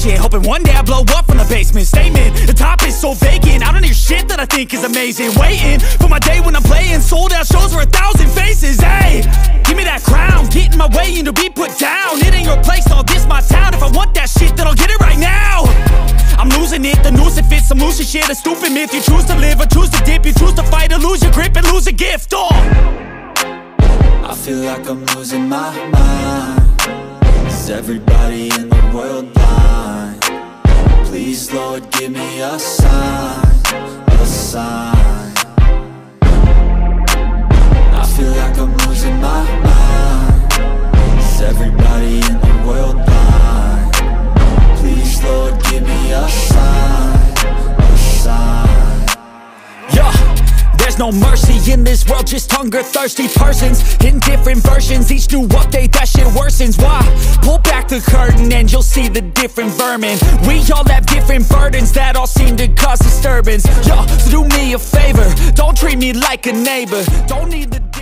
impatient Hoping one day I blow up from the basement. Statement, the top is so vacant. I don't hear shit that I think is amazing. Waiting for my day when I'm playing. Sold out shows for a thousand faces. Hey, give me that crown. Get in my way and to be put down. It ain't your place, all this my town. If I want that shit then I'll get it right now. I'm losing it, the noose it fits. I'm losing shit, a stupid myth. You choose to live or choose to dip. You choose to fight or lose your grip and lose a gift, oh. I feel like I'm losing my mind. Is everybody in the world Lord, give me a sign, a sign there's no mercy in this world, just hunger-thirsty persons. In different versions, each new update, that shit worsens. Why? Pull back the curtain and you'll see the different vermin. We all have different burdens that all seem to cause disturbance. Yo, so do me a favor, don't treat me like a neighbor. Don't need the